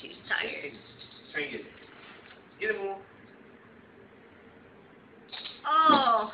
She's tired. Try and get it. Get it, Moon. Oh!